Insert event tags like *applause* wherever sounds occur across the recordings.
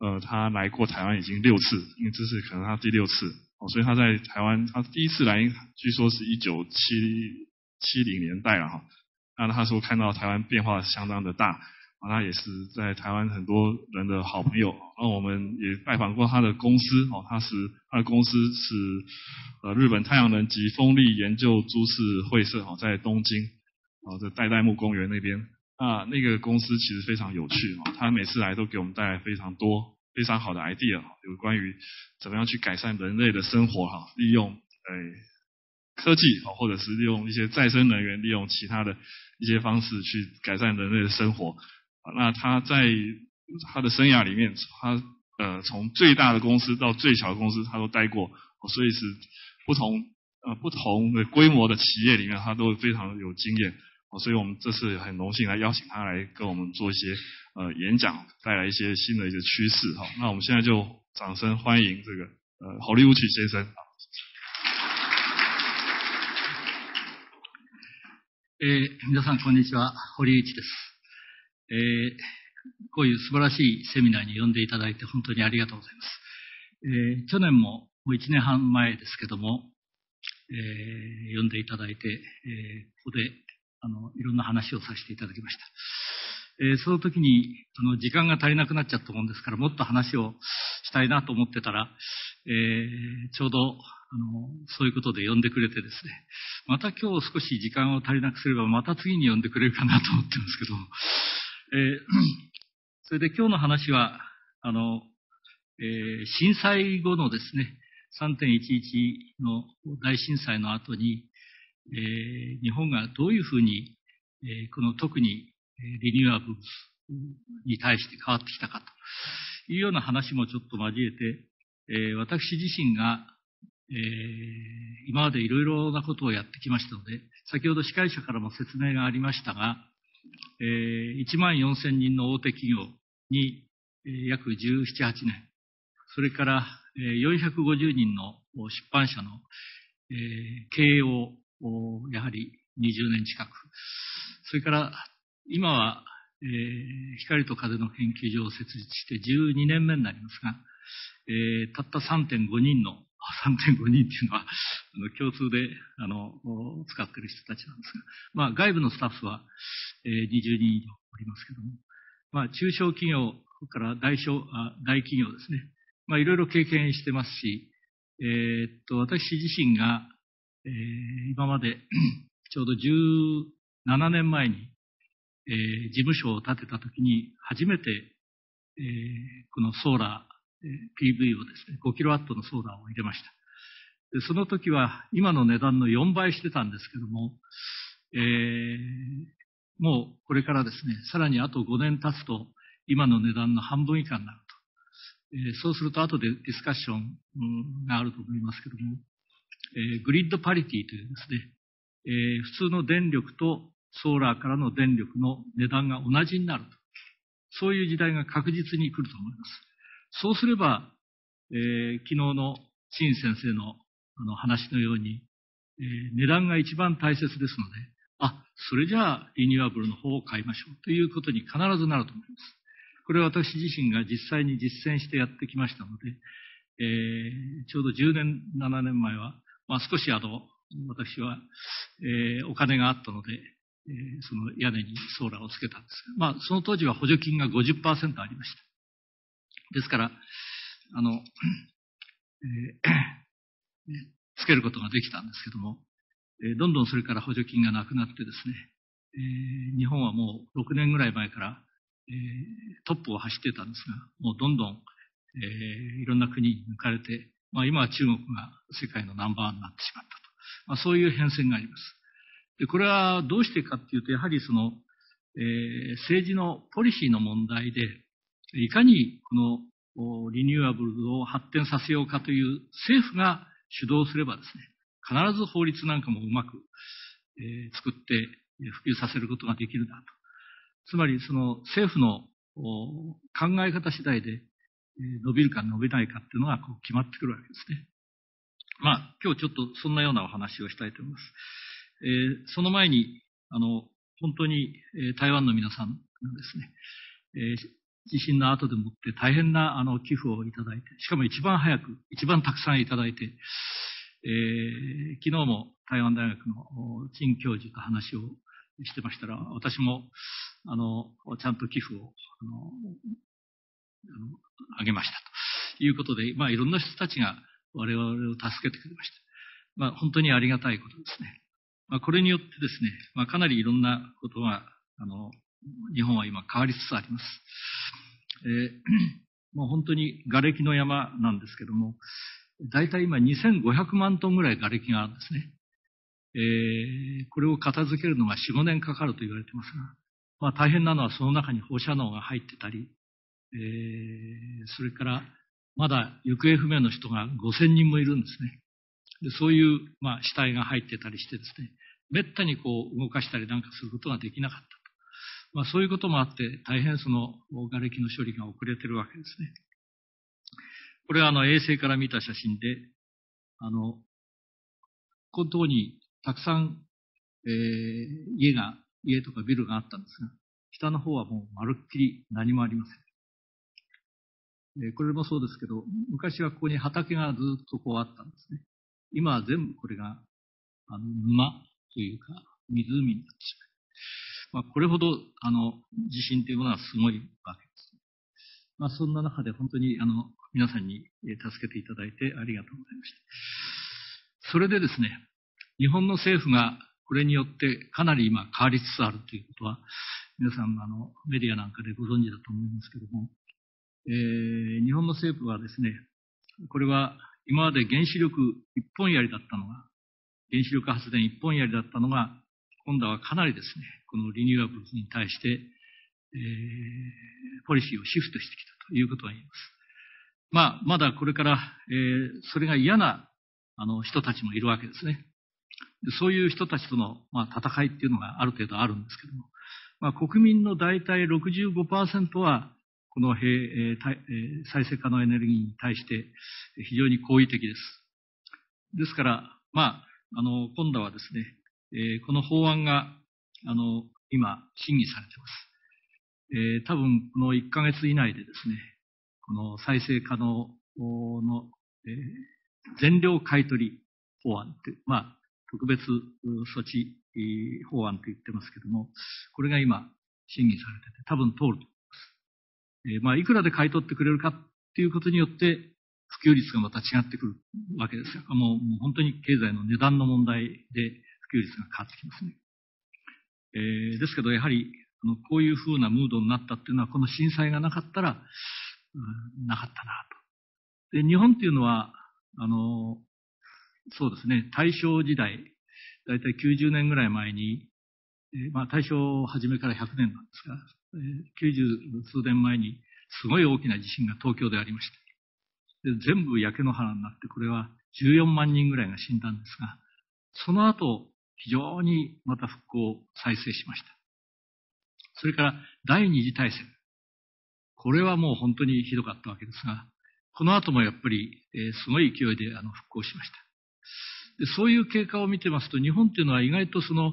呃，他来过台湾已经六次，因为这是可能他第六次哦，所以他在台湾他第一次来，据说是一九七七零年代了哈。那他说看到台湾变化相当的大，啊他也是在台湾很多人的好朋友。那我们也拜访过他的公司哦，他是他的公司是呃日本太阳能及风力研究株式会社哦，在东京哦，在代代木公园那边。那那个公司其实非常有趣哈，他每次来都给我们带来非常多非常好的 idea，有关于怎么样去改善人类的生活哈，利用诶。科技哈，或者是利用一些再生能源，利用其他的一些方式去改善人类的生活。那他在他的生涯里面，他呃从最大的公司到最小的公司，他都待过，所以是不同呃不同的规模的企业里面，他都非常有经验。所以我们这次很荣幸来邀请他来跟我们做一些呃演讲，带来一些新的一些趋势哈。那我们现在就掌声欢迎这个呃侯立武曲先生。えー、皆さん、こんにちは。堀内です、えー。こういう素晴らしいセミナーに呼んでいただいて本当にありがとうございます。えー、去年ももう1年半前ですけども、えー、呼んでいただいて、えーここであのいろんな話をさせていただきました。えその時にあの時間が足りなくなっちゃったもんですから、もっと話をしたいなと思ってたら、えちょうどあの、そういうことで呼んでくれてですね、また今日少し時間を足りなくすれば、また次に呼んでくれるかなと思ってますけど、えー、*clears throat* それで今日の話は、あの、え、震災後のですね、3.11の大震災の後に、え、日本がどういうふうに、えこの特にリニューアブルに対して変わってきたかというような話もちょっと交えて、え私自身がえ、今までいろいろなことをやってきましたので、先ほど司会者からも説明がありましたが、え、1万4000人の大手企業に、約17、8年、それから、450人の出版社の、経営をやはり20年近く、それから今は、えー、光と風の研究所を設立して12年目になりますが、えー、たった3.5人の *laughs* 3.5人っていうのは、あの共通であの使ってる人たちなんですが、まあ、外部のスタッフは、えー、20人以上おりますけども、まあ、中小企業から大小あ大企業ですね、まあ、いろいろ経験してますし、えー、っと私自身が、えー、今まで *clears throat* ちょうど17年前に、えー、事務所を建てたときに初めて、えー、このソーラーえ PV をですね、5キロワットのソーラーを入れました。でその時は今の値段の4倍してたんですけども、えー、もうこれからですね、さらにあと5年経つと今の値段の半分以下になると。え、そうすると後でディスカッションがあると思いますけども、えー、グリッドパリティというですね、えー、普通の電力とソーラーからの電力の値段が同じになると。そういう時代が確実に来ると思います。そうすれば、えー、昨日の陳先生のあの話のように、えー、値段が一番大切ですので、あ、それじゃあリニューアブルの方を買いましょうということに必ずなると思います。これは私自身が実際に実践してやってきましたので、えー、ちょうど10年、7年前は、まあ、少しあの、私は、えー、お金があったので、えー、その屋根にソーラーをつけたんです、まあ、その当時は補助金が50%ありました。ですから、あの、えー、つけることができたんですけども、えー、どんどんそれから補助金がなくなってですね、えー、日本はもう6年ぐらい前から、えー、トップを走ってたんですが、もうどんどん、えー、いろんな国に抜かれて、まあ、今は中国が世界のナンバーワンになってしまったと。まあ、そういう変遷があります。で、これはどうしてかっていうと、やはりその、えー、政治のポリシーの問題で、いかにこのリニューアブルを発展させようかという政府が主導すればですね、必ず法律なんかもうまく、えー、作って普及させることができるなと。つまりその政府の考え方次第で伸びるか伸びないかっていうのがこう決まってくるわけですね。まあ、今日ちょっとそんなようなお話をしたいと思います。えー、その前に、あの、本当に、えー、台湾の皆さんがですね、えー、地震の後でもって大変なあの寄付をいただいて、しかも一番早く、一番たくさんいただいて、えー、昨日も台湾大学の陳教授と話をしてましたら、私も、あの、ちゃんと寄付を、あの、あげましたということで、まあ、いろんな人たちが我々を助けてくれました。まあ、本当にありがたいことですね。まあ、これによってですね、まあ、かなりいろんなことが、あの、日本は今変わりつつあります。えー、もう本当に瓦礫の山なんですけども、大体今2500万トンぐらい瓦礫があるんですね。えー、これを片付けるのが4、5年かかると言われてますが、まあ大変なのはその中に放射能が入ってたり、えー、それからまだ行方不明の人が5000人もいるんですね。でそういう、まあ、死体が入ってたりしてですね、めったにこう動かしたりなんかすることができなかったと。まあ、そういうこともあって、大変その瓦礫の処理が遅れてるわけですね。これはあの衛星から見た写真で、あの、このとこにたくさん、えー、家が、家とかビルがあったんですが、北の方はもうまるっきり何もありません。えこれもそうですけど、昔はここに畑がずっとこうあったんですね。今は全部これが、あの、沼というか、湖になってしまう。まあ、これほど、あの、地震というものはすごいわけです。まあ、そんな中で本当に、あの、皆さんに助けていただいてありがとうございました。それでですね、日本の政府がこれによってかなり今変わりつつあるということは、皆さんあのメディアなんかでご存知だと思いますけども、えー、日本の政府はですね、これは今まで原子力一本槍だったのが、原子力発電一本槍だったのが、今度はかなりですね、このリニューアブルに対して、えー、ポリシーをシフトしてきたということが言えます。まあ、まだこれから、えー、それが嫌なあの人たちもいるわけですね。そういう人たちとの、まあ、戦いっていうのがある程度あるんですけども、まあ、国民の大体65%は、この再生可能エネルギーに対して非常に好意的です。ですから、まあ、あの、今度はですね、えこの法案が、あの、今、審議されています。えー、多分、この1ヶ月以内でですね、この再生可能の、えー、全量買取法案って、まあ、特別措置法案と言ってますけども、これが今、審議されてて、多分通るとえー、まあ、いくらで買い取ってくれるかっていうことによって、普及率がまた違ってくるわけですよ。もうもう本当に経済の値段の問題で普及率が変わってきますね。えー、ですけど、やはり、あのこういうふうなムードになったっていうのは、この震災がなかったら、うん、なかったなと。で、日本っていうのは、あの、そうですね、大正時代、だいたい90年ぐらい前に、えー、まあ、大正初めから100年なんですが、九十数年前にすごい大きな地震が東京でありました。で全部焼け野原になって、これは14万人ぐらいが死んだんですが、その後、非常にまた復興再生しました。それから第二次大戦。これはもう本当にひどかったわけですが、この後もやっぱり、えー、すごい勢いであの復興しました。でそういう経過を見てますと、日本っていうのは意外とその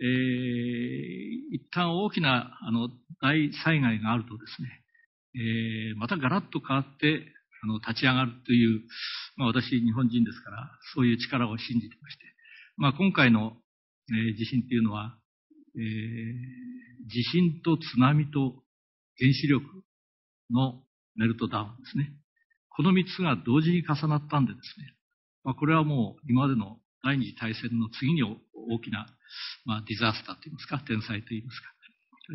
えー、一旦大きなあの大災害があるとですね、えー、またガラッと変わってあの立ち上がるという、まあ、私日本人ですからそういう力を信じてまして、まあ、今回の、えー、地震っていうのは、えー、地震と津波と原子力のメルトダウンですね。この3つが同時に重なったんでですね、まあ、これはもう今までの第二次大戦の次に大きな、まあ、ディザスターといいますか、天災といいますか、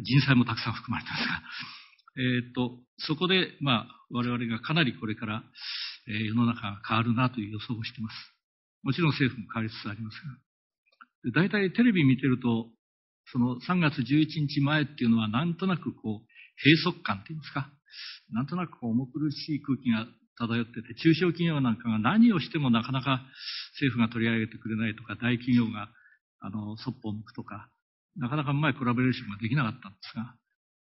人災もたくさん含まれてますが、えっ、と、そこで、まあ、我々がかなりこれから、えー、世の中が変わるなという予想をしています。もちろん政府も変わりつつありますが。大体テレビ見てると、その3月11日前っていうのはなんとなくこう、閉塞感といいますか、なんとなくこう重苦しい空気が漂ってて、中小企業なんかが何をしてもなかなか政府が取り上げてくれないとか、大企業が、あの、そっぽを向くとか、なかなかうまいコラボレーションができなかったんですが、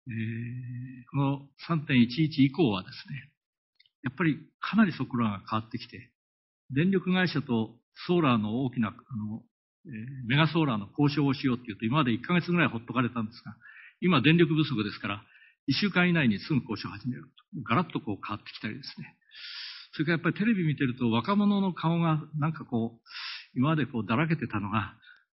えー、この3.11以降はですね、やっぱりかなりそこらが変わってきて、電力会社とソーラーの大きな、あの、えー、メガソーラーの交渉をしようっていうと、今まで1ヶ月ぐらいほっとかれたんですが、今電力不足ですから、一週間以内にすぐ交渉を始めると。ガラッとこう変わってきたりですね。それからやっぱりテレビ見てると若者の顔がなんかこう、今までこうだらけてたのが、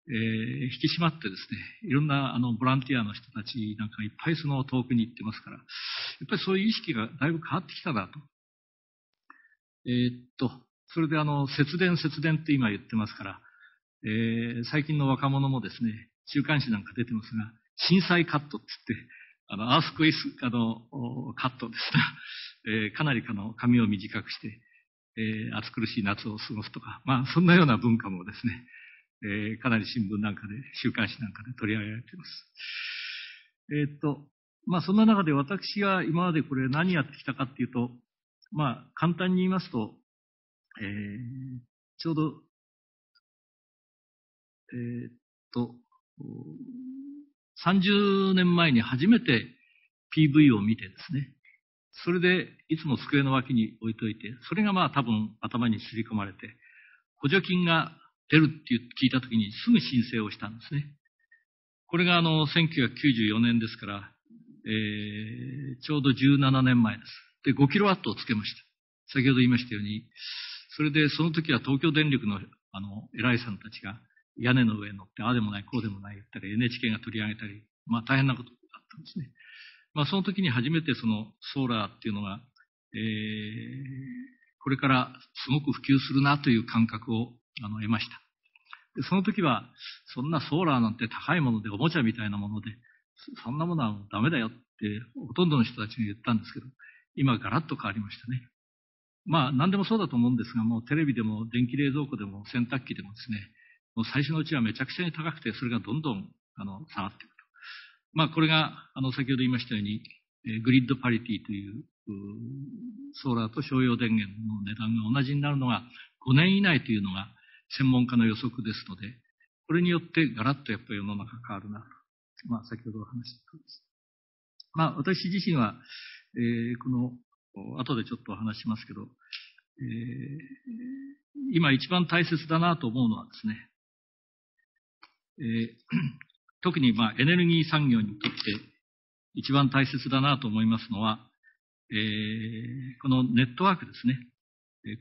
えー、引き締まってですね、いろんなあのボランティアの人たちなんかいっぱいその遠くに行ってますから、やっぱりそういう意識がだいぶ変わってきたなと。えー、っと、それであの、節電節電って今言ってますから、えー、最近の若者もですね、週刊誌なんか出てますが、震災カットって言って、あの、アースクイス、あの、カットですね。えー、かなりあの髪を短くして、えー、暑苦しい夏を過ごすとか、まあ、そんなような文化もですね、えー、かなり新聞なんかで、週刊誌なんかで取り上げられています。えー、っと、まあ、そんな中で私が今までこれ何やってきたかっていうと、まあ、簡単に言いますと、えー、ちょうど、えー、っと、30年前に初めて PV を見てですね、それでいつも机の脇に置いといて、それがまあ多分頭にすり込まれて、補助金が出るって聞いたときにすぐ申請をしたんですね。これがあの1994年ですから、えー、ちょうど17年前です。で、5キロワットをつけました。先ほど言いましたように、それでその時は東京電力のあの偉いさんたちが屋根の上に乗って、ああでもない、こうでもない言ったり、NHK が取り上げたり、まあ大変なことだったんですね。まあその時に初めてそのソーラーっていうのが、えー、これからすごく普及するなという感覚をあの得ました。でその時は、そんなソーラーなんて高いものでおもちゃみたいなもので、そんなものはダメだよってほとんどの人たちが言ったんですけど、今ガラッと変わりましたね。まあ何でもそうだと思うんですが、もうテレビでも電気冷蔵庫でも洗濯機でもですね、もう最初のうちはめちゃくちゃに高くて、それがどんどんあの下がっていくと。まあこれが、あの先ほど言いましたように、グリッドパリティというソーラーと商用電源の値段が同じになるのが5年以内というのが専門家の予測ですので、これによってガラッとやっぱり世の中変わるなと。まあ先ほどお話したとおりです。まあ私自身は、えー、この、後でちょっとお話しますけど、えー、今一番大切だなと思うのはですね、えー、*clears throat* 特にまあエネルギー産業にとって一番大切だなと思いますのは、えー、このネットワークですね。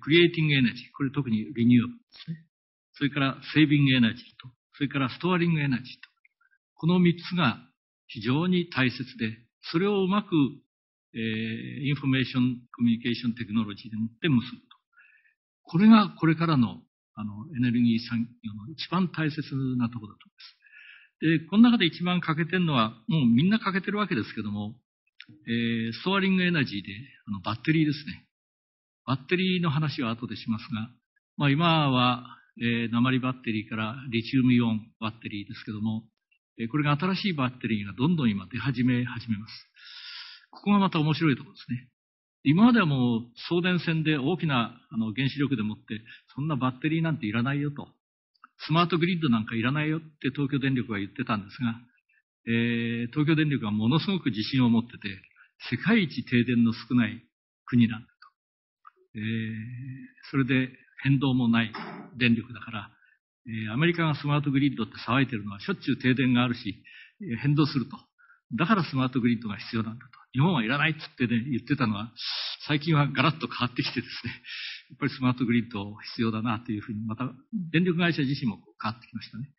creating energy。これ特に renewable ですね。それから saving energy と、それから storing energy と。この三つが非常に大切で、それをうまく、えー、 information communication technology でもって結ぶと。これがこれからのあのエネルギー産業の一番大切なところだと思います。で、この中で一番欠けてるのは、もうみんな欠けてるわけですけども、えー、ストアリングエナジーであのバッテリーですね。バッテリーの話は後でしますが、まあ、今はえー、鉛バッテリーからリチウムイオンバッテリーですけども、えー、これが新しいバッテリーがどんどん今出始め始めます。ここがまた面白いところですね。今まではもう送電線で大きなあの原子力でもって、そんなバッテリーなんていらないよと。スマートグリッドなんかいらないよって東京電力は言ってたんですが、えー、東京電力はものすごく自信を持ってて、世界一停電の少ない国なんだと。えー、それで変動もない電力だから、えー、アメリカがスマートグリッドって騒いでるのはしょっちゅう停電があるし、えー、変動すると。だからスマートグリッドが必要なんだと。日本はいらないっつってね、言ってたのは、最近はガラッと変わってきてですね、*laughs* やっぱりスマートグリッド必要だなというふうに、また電力会社自身も変わってきましたね。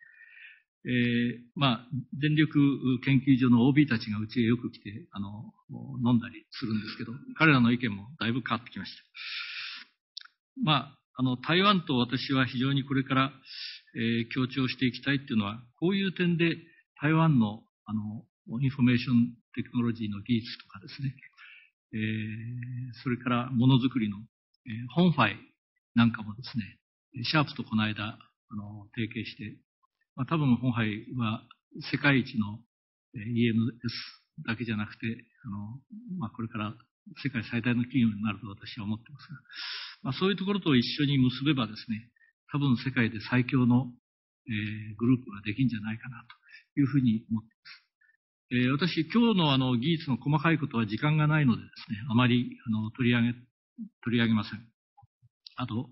えー、まあ、電力研究所の OB たちがうちへよく来て、あの、飲んだりするんですけど、彼らの意見もだいぶ変わってきました。まあ、あの、台湾と私は非常にこれから、えー、強調していきたいっていうのは、こういう点で台湾の、あの、 information technology の技術とかですね、えー、それからものづくりの、えー、ホンハイなんかもですね、シャープとこの間、あの、提携して、まあ、多分ホンハイは世界一の EMS だけじゃなくて、あの、まあ、これから世界最大の企業になると私は思ってますが、まあ、そういうところと一緒に結べばですね、多分世界で最強の、えー、グループができるんじゃないかなというふうに思っています。えー、私、今日のあの技術の細かいことは時間がないのでですね、あまりあの取り上げ、取り上げません。あと、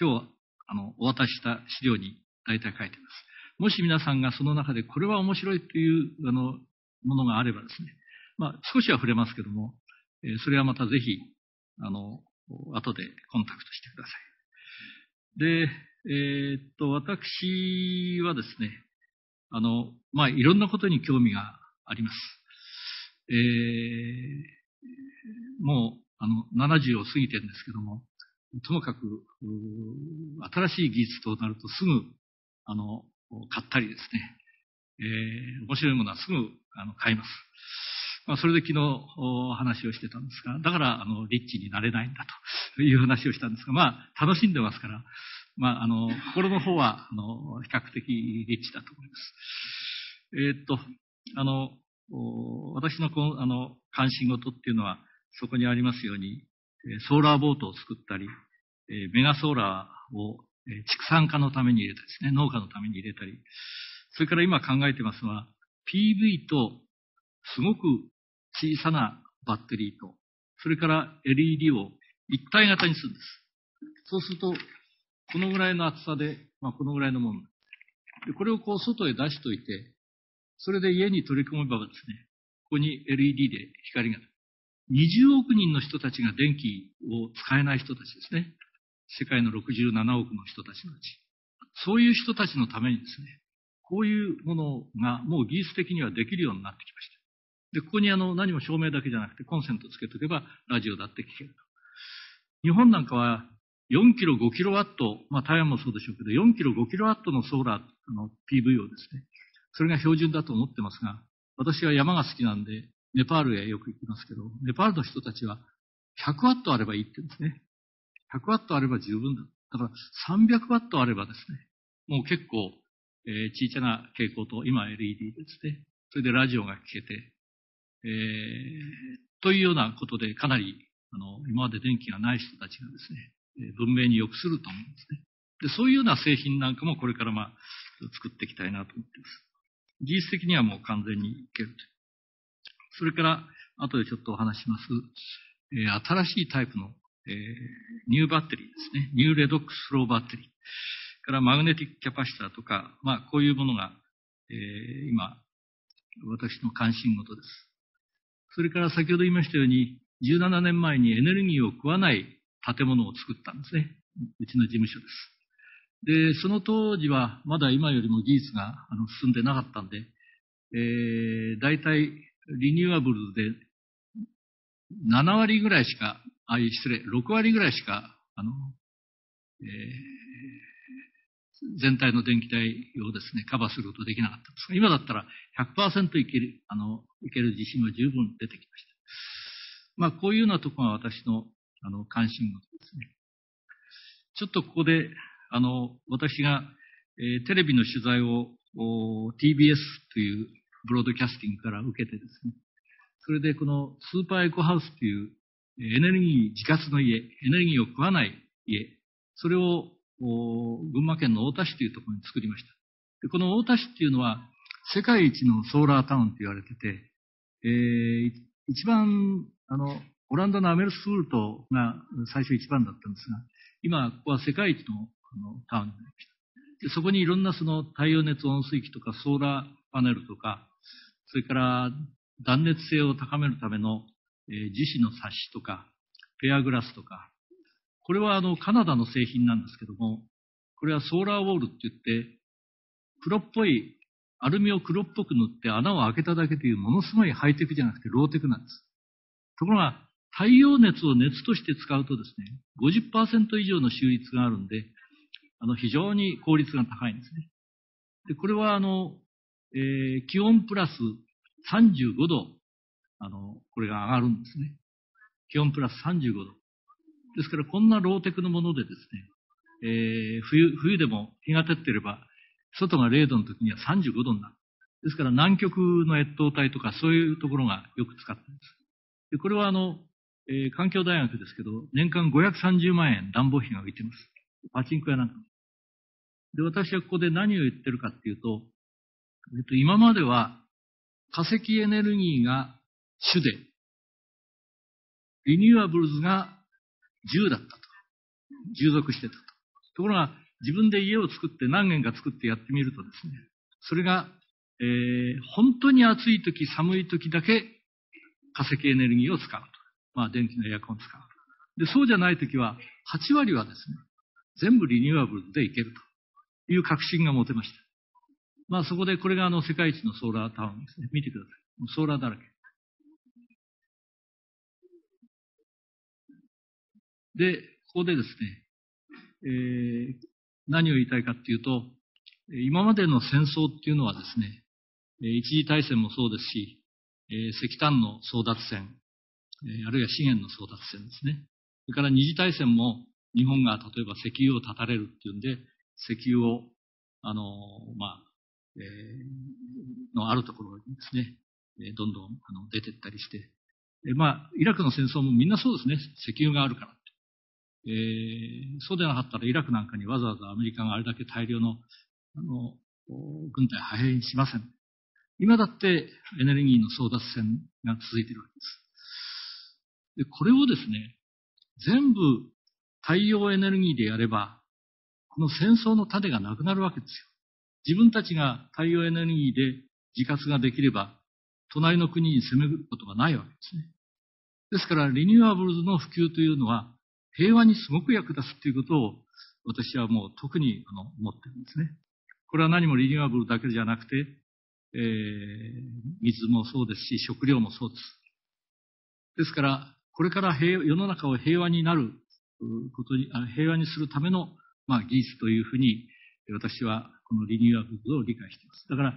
今日あのお渡しした資料に大体書いています。もし皆さんがその中でこれは面白いというあのものがあればですね、まあ、少しは触れますけども、えー、それはまたぜひ、あの、後でコンタクトしてください。で、えー、っと、私はですね、あの、まあ、いろんなことに興味があります。えー、もう、あの、70を過ぎてるんですけども、ともかく、新しい技術となるとすぐ、あの、買ったりですね、えー、面白いものはすぐあの買います。まあ、それで昨日話をしてたんですが、だから、あの、リッチになれないんだという話をしたんですが、まあ、楽しんでますから、まあ、あの、心の方は、あの、比較的リッチだと思います。えー、っと、あの、私のこの、あの、関心事っていうのは、そこにありますように、ソーラーボートを作ったり、メガソーラーを畜産化のために入れたりですね、農家のために入れたり、それから今考えてますのは、PV とすごく小さなバッテリーと、それから LED を一体型にするんです。そうすると、このぐらいの厚さで、まあ、このぐらいのもの。で、これをこう外へ出しといて、それで家に取り込めばですね、ここに LED で光が。20億人の人たちが電気を使えない人たちですね。世界の67億の人たちのうち。そういう人たちのためにですね、こういうものがもう技術的にはできるようになってきました。で、ここにあの何も照明だけじゃなくてコンセントつけておけばラジオだって聞けると。日本なんかは4キロ5キロワット、まあ台湾もそうでしょうけど、4キロ5キロワットのソーラーの PV をですね、それが標準だと思ってますが、私は山が好きなんで、ネパールへよく行きますけど、ネパールの人たちは100ワットあればいいって言うんですね。100ワットあれば十分だ。だから300ワットあればですね、もう結構、えー、小さな蛍光灯、今 LED ですね。それでラジオが聞けて、えー、というようなことでかなり、あの、今まで電気がない人たちがですね、文明に良くすると思うんですね。で、そういうような製品なんかもこれからまあ、作っていきたいなと思っています。技術的にはもう完全にいけると。それから、後でちょっとお話します、えー、新しいタイプの、えー、ニューバッテリーですね。ニューレドックスローバッテリー。からマグネティックキャパシタとか、まあこういうものが、えー、今、私の関心事です。それから先ほど言いましたように、17年前にエネルギーを食わない建物を作ったんですね。うちの事務所です。で、その当時はまだ今よりも技術が進んでなかったんで、えー、大体リニューアブルで7割ぐらいしか、あ、失礼、6割ぐらいしか、あの、えー、全体の電気代をですね、カバーすることできなかったんですが、今だったら100%いける、あの、いける自信は十分出てきました。まあ、こういうようなところが私の、あの、関心事ですね。ちょっとここで、あの、私が、えー、テレビの取材を TBS というブロードキャスティングから受けてですね、それでこのスーパーエコハウスというエネルギー自活の家、エネルギーを食わない家、それを群馬県の太田市というところに作りました。でこの太田市っていうのは世界一のソーラータウンと言われてて、えー、一番、あの、オランダのアメルスフルトが最初一番だったんですが、今、ここは世界一のあのタウンになりました。でそこにいろんなその太陽熱温水器とかソーラーパネルとか、それから断熱性を高めるための、えー、樹脂のサッシとか、ペアグラスとか、これはあのカナダの製品なんですけども、これはソーラーウォールって言って、黒っぽい、アルミを黒っぽく塗って穴を開けただけというものすごいハイテクじゃなくてローテクなんです。ところが、太陽熱を熱として使うとですね、50%以上の収率があるんで、あの、非常に効率が高いんですね。で、これはあの、えー、気温プラス35度、あの、これが上がるんですね。気温プラス35度。ですから、こんなローテクのものでですね、えー、冬、冬でも日が照ってれば、外が0度の時には35度になる。ですから、南極の越冬帯とかそういうところがよく使っています。で、これはあの、えー、環境大学ですけど、年間530万円暖房費が浮いています。パチンコ屋なんか。で、私はここで何を言ってるかっていうと、えっと、今までは化石エネルギーが主で、リニューアブルズが10だったと。従属してたと。ところが、自分で家を作って何軒か作ってやってみるとですね、それが、えー、本当に暑い時、寒い時だけ化石エネルギーを使うと。まあ、電気のエアコンを使うと。で、そうじゃないときは、8割はですね、全部リニューアブルでいけるという確信が持てました。まあ、そこでこれがあの世界一のソーラータウンですね。見てください。ソーラーだらけ。で、ここでですね、えー、何を言いたいかっていうと、今までの戦争っていうのはですね、一次大戦もそうですし、石炭の争奪戦、あるいは資源の争奪戦ですね。それから二次大戦も日本が例えば石油を断たれるっていうんで、石油を、あの、まあ、えー、のあるところにですね、どんどんあの出てったりして、まあ、イラクの戦争もみんなそうですね。石油があるから。えー、そうでなかったらイラクなんかにわざわざアメリカがあれだけ大量のあの軍隊派兵しません。今だってエネルギーの争奪戦が続いているわけです。で、これをですね、全部太陽エネルギーでやれば、この戦争の種がなくなるわけですよ。自分たちが太陽エネルギーで自活ができれば、隣の国に攻めることがないわけですね。ですから、リニューアブルズの普及というのは、平和にすごく役立つということを、私はもう特にあの思ってるんですね。これは何もリニューアブルだけじゃなくて、えー、水もそうですし、食料もそうです。ですから、これから平世の中を平和になることに、平和にするための、まあ、技術というふうに、私はこのリニューアブルを理解しています。だから、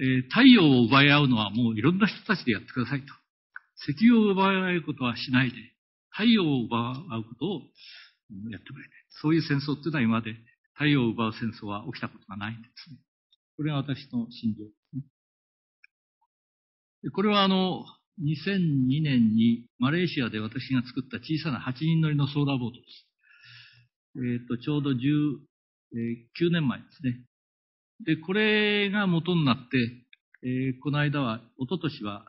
えー、太陽を奪い合うのはもういろんな人たちでやってくださいと。石油を奪い合うことはしないで、太陽を奪うことをやってもらいたい。そういう戦争っていうのは今まで太陽を奪う戦争は起きたことがないんですね。これが私の信条ですね。これはあの、2002年にマレーシアで私が作った小さな8人乗りのソーラーボートです。えっ、ー、と、ちょうど19年前ですね。で、これが元になって、えー、この間は、一昨年は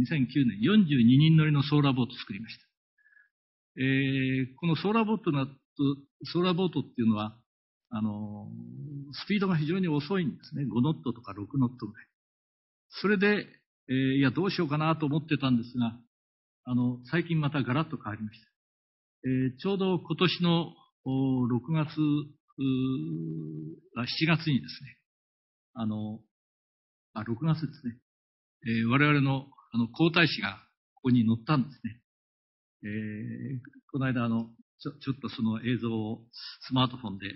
2009年42人乗りのソーラーボート作りました。えー、このソーラーボートの、ソーラーボートっていうのは、あの、スピードが非常に遅いんですね。5ノットとか6ノットぐらい。それで、えー、いや、どうしようかなと思ってたんですが、あの、最近またガラッと変わりました。えー、ちょうど今年の6月、7月にですね、あの、あ、6月ですね、えー、我々のあの皇太子がここに乗ったんですね。えー、この間あのちょ、ちょっとその映像をスマートフォンで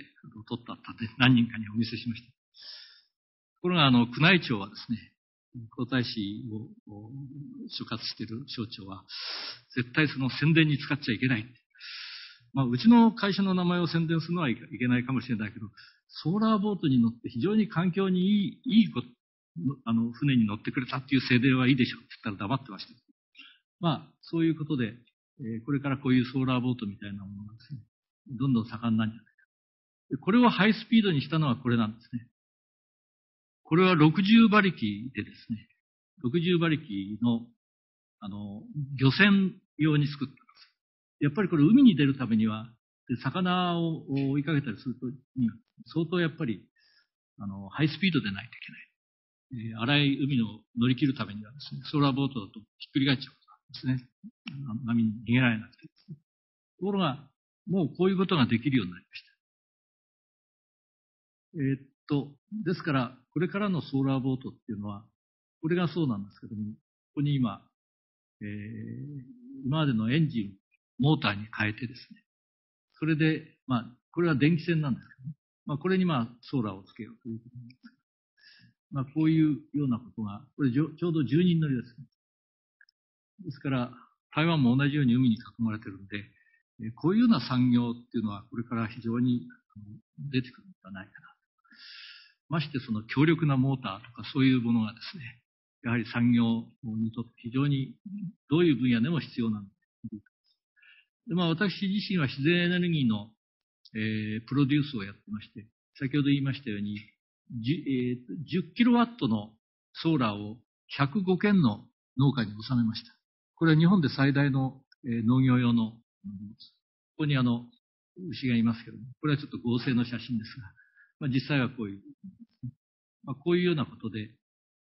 撮ったったで何人かにお見せしました。ところがあの、宮内庁はですね、皇太子を所轄している省庁は、絶対その宣伝に使っちゃいけない。まあ、うちの会社の名前を宣伝するのはいけないかもしれないけど、ソーラーボートに乗って非常に環境にいい、いいこと、あの、船に乗ってくれたっていう宣伝はいいでしょうって言ったら黙ってました。まあ、そういうことで、えこれからこういうソーラーボートみたいなものがですね、どんどん盛んなんじゃないか。これをハイスピードにしたのはこれなんですね。これは60馬力でですね、60馬力の、あの、漁船用に作ったんです。やっぱりこれ海に出るためには、魚を追いかけたりすると、相当やっぱり、あの、ハイスピードでないといけない。えー、荒い海を乗り切るためにはですね、ソーラーボートだとひっくり返っちゃう。ですね。波に逃げられなくて。ところが、もうこういうことができるようになりました。えー、っと、ですから、これからのソーラーボートっていうのは、これがそうなんですけども、ここに今、えー、今までのエンジン、モーターに変えてですね、それで、まあ、これは電気線なんですけどね、まあ、これにまあ、ソーラーをつけようということなんですまあ、こういうようなことが、これちょうど10人乗りですね。ですから、台湾も同じように海に囲まれてるんで、こういうような産業っていうのはこれから非常に出てくるんじゃないかな。ましてその強力なモーターとかそういうものがですね、やはり産業にとって非常にどういう分野でも必要なんで。まあ、私自身は自然エネルギーの、えー、プロデュースをやってまして、先ほど言いましたように、10, えー、10キロワットのソーラーを105件の農家に収めました。これは日本で最大の農業用の。ここにあの、牛がいますけども、これはちょっと合成の写真ですが、まあ、実際はこういう、まあ、こういうようなことで、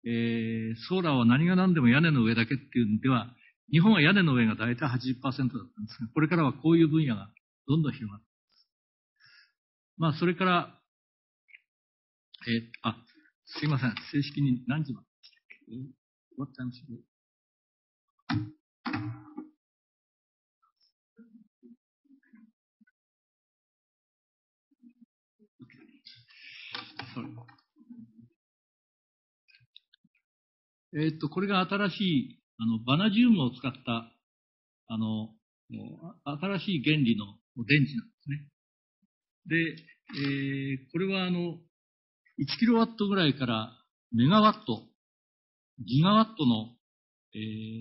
えー、ソーラーは何が何でも屋根の上だけっていうんでは日本は屋根の上が大体80%だったんですが、これからはこういう分野がどんどん広がっています。まあ、それから、えー、あ、すいません。正式に何時まで？したっけ終わっちゃいました。えっと、これが新しい、あの、バナジウムを使った、あの、新しい原理の電池なんですね。で、えー、これはあの、1キロワットぐらいからメガワット、ギガワットの、え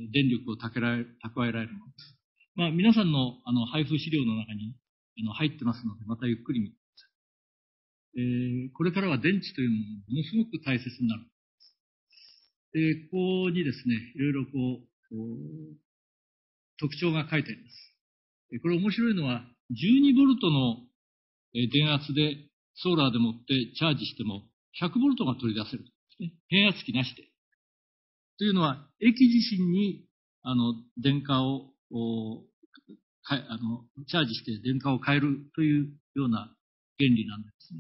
ー、電力を蓄えられるものです。まあ、皆さんのあの配布資料の中にあの入ってますので、またゆっくり見てください。えー、これからは電池というのもものすごく大切になる。で、ここにですね、いろいろこう、特徴が書いてあります。これ面白いのは、12ボルトの電圧でソーラーでもってチャージしても100ボルトが取り出せる、ね。変圧器なしで。というのは、駅自身にあの電荷をあのチャージして電荷を変えるというような原理なんですね。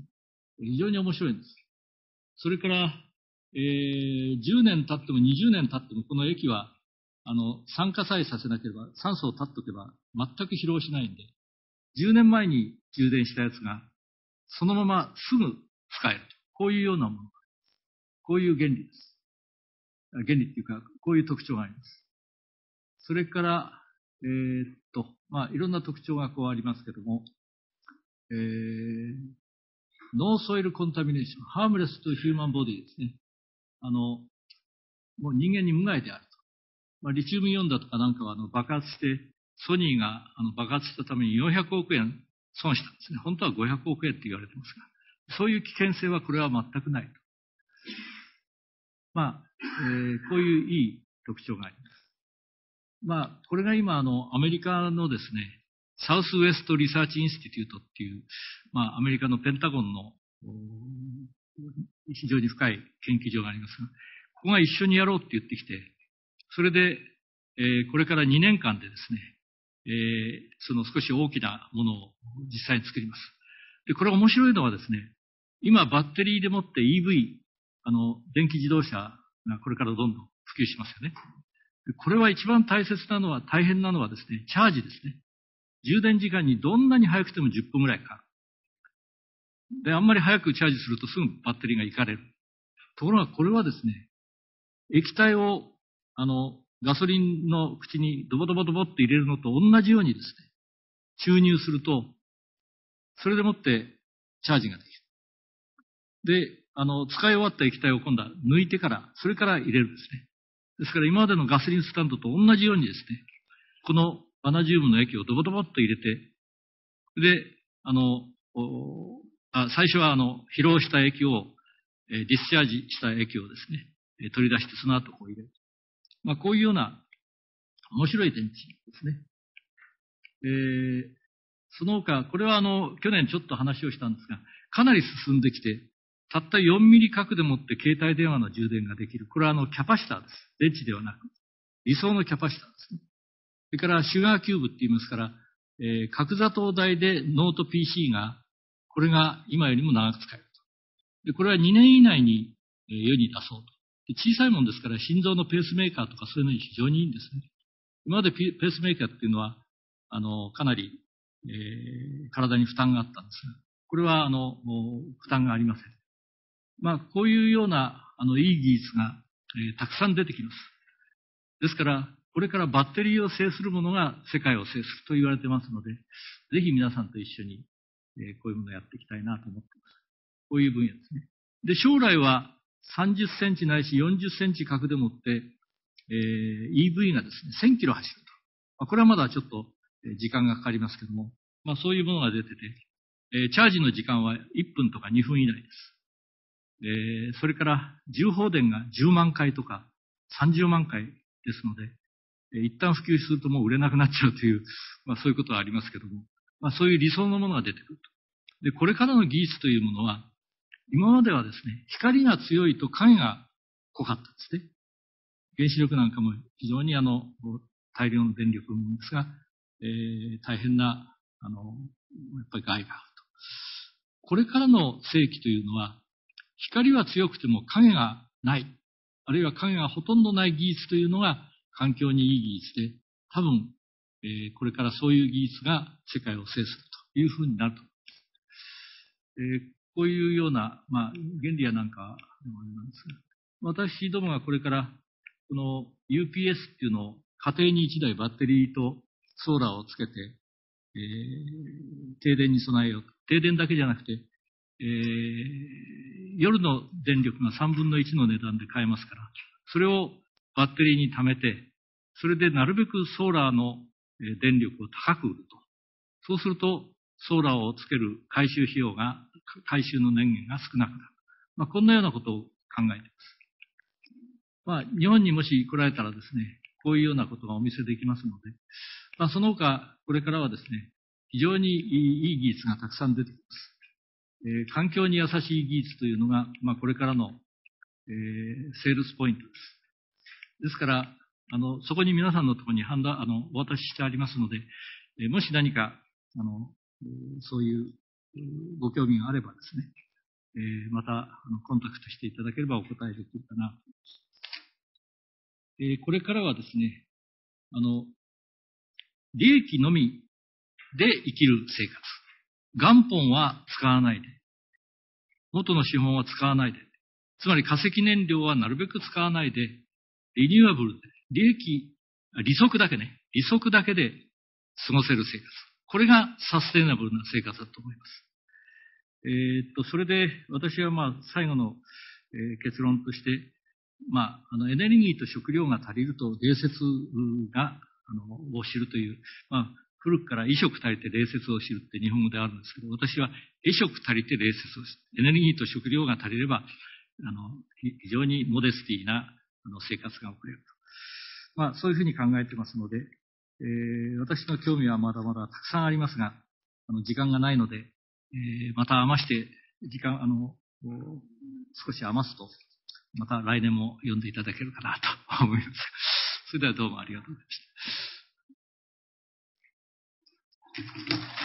非常に面白いんです。それから、えー、10年経っても20年経ってもこの液は、あの、酸化さえさせなければ、酸素を立っとけば全く疲労しないんで、10年前に充電したやつが、そのまますぐ使える。こういうようなもの。こういう原理です。原理っていうか、こういう特徴があります。それから、えー、っと、まあ、いろんな特徴がこうありますけども、えー、ノーソイルコンタミネーション、ハームレスとヒューマンボディですね。あの、もう人間に無害であると。まあ、リチウムイオンだとかなんかはあの爆発して、ソニーがあの爆発したために400億円損したんですね。本当は500億円って言われてますが、そういう危険性はこれは全くないと。まあ、えー、こういういい特徴があります。まあ、これが今、あの、アメリカのですね、 Southwest Research Institute っていう、まあ、アメリカのペンタゴンの非常に深い研究所がありますが、ここが一緒にやろうって言ってきて、それで、えー、これから2年間でですね、えー、その少し大きなものを実際に作ります。で、これ面白いのはですね、今バッテリーでもって EV、あの、電気自動車がこれからどんどん普及しますよね。これは一番大切なのは、大変なのはですね、チャージですね。充電時間にどんなに早くても10分ぐらいかかる。で、あんまり早くチャージするとすぐバッテリーがいかれる。ところがこれはですね、液体を、あの、ガソリンの口にドボドボドボって入れるのと同じようにですね、注入すると、それでもってチャージができる。で、あの、使い終わった液体を今度は抜いてから、それから入れるんですね。ですから今までのガソリンスタンドと同じようにですね、このバナジウムの液をドボドボっと入れて、で、あの、あ最初はあの疲労した液を、えディスチャージした液をですね、え取り出してその後こう入れる。まあ、こういうような面白い電池ですね。えー、その他、これはあの、去年ちょっと話をしたんですが、かなり進んできて、たった4ミリ角でもって携帯電話の充電ができる。これはあの、キャパシターです。電池ではなく、理想のキャパシターですね。それから、 sugar cube って言いますから、えー、角砂糖大でノート PC が、これが今よりも長く使えると。で、これは2年以内に、世に出そうと。小さいもんですから、心臓のペースメーカーとかそういうのに非常にいいんですね。今までペースメーカーっていうのは、あの、かなり、えー、体に負担があったんですが、これは、あの、負担がありません。まあ、こういうような、あの、いい技術が、えー、たくさん出てきます。ですから、これからバッテリーを制するものが世界を制すると言われてますので、ぜひ皆さんと一緒に、えー、こういうものをやっていきたいなと思っています。こういう分野ですね。で、将来は30センチないし40センチ角でもって、えー、EV がですね、1000キロ走ると。まあ、これはまだちょっと時間がかかりますけども、まあそういうものが出てて、えー、チャージの時間は1分とか2分以内です。えー、それから重放電が10万回とか30万回ですので、えー、一旦普及するともう売れなくなっちゃうという、まあそういうことはありますけども、まあそういう理想のものが出てくると。で、これからの技術というものは、今まではですね、光が強いと影が濃かったんですね。原子力なんかも非常にあの、大量の電力を生むんですが、えー、大変な、あの、やっぱり害があると。これからの世紀というのは、光は強くても影がない、あるいは影がほとんどない技術というのが環境にいい技術で、多分、えー、これからそういう技術が世界を制するというふうになると思います。え、こういうような、まあ、原理やなんかなんですが、私どもがこれからこの UPS っていうのを家庭に1台バッテリーとソーラーをつけて、えー、停電に備えよう。停電だけじゃなくて、えー、夜の電力が3分の1の値段で買えますから、それをバッテリーに貯めて、それでなるべくソーラーの電力を高く売ると。そうすると、ソーラーをつける回収費用が、回収の年限が少なくなる。まあ、こんなようなことを考えています。まあ、日本にもし来られたらですね、こういうようなことがお見せできますので、まあ、その他、これからはですね、非常にいい技術がたくさん出てきます。えー、環境に優しい技術というのが、まあ、これからの、えー、セールスポイントです。ですから、あの、そこに皆さんのところにハンダ、あの、お渡ししてありますので、え、もし何か、あの、そういうご興味があればですね、えー、また、あの、コンタクトしていただければお答えできるかなと思います。えー、これからはですね、あの、利益のみで生きる生活。元本は使わないで。元の資本は使わないで。つまり化石燃料はなるべく使わないで、リニューアブルで、利益、利息だけね、利息だけで過ごせる生活。これがサステイナブルな生活だと思います。えー、っと、それで私はまあ最後の、え、結論として、まあ、あのエネルギーと食料が足りると礼節が、あの、を知るという、まあ、古くから衣食足りて礼節を知るって日本語であるんですけど、私は衣食足りて礼節を知る。エネルギーと食料が足りれば、あの、非常にモデスティなあの生活が送れると。まあ、そういうふうに考えてますので、えー、私の興味はまだまだたくさんありますが、あの、時間がないので、えー、また余して、時間、あの、少し余すと、また来年も読んでいただけるかなと思います。*laughs* それではどうもありがとうございました。